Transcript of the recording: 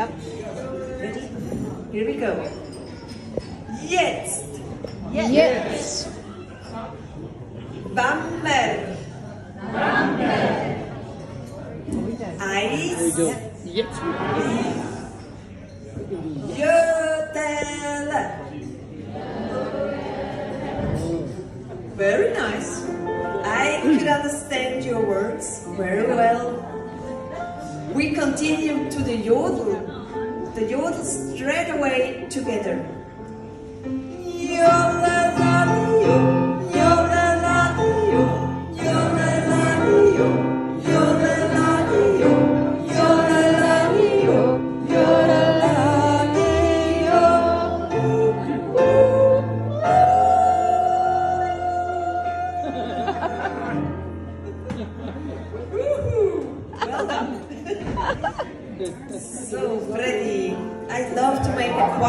Yep. Ready? Here we go. Jetzt. Yes. Yes. Bammer. Eis. Jetzt. Jötele. Very nice. I could understand your words very well. We continue to the yodel. The yodel straight away together. Well done. So, Freddy, I love to make a quiet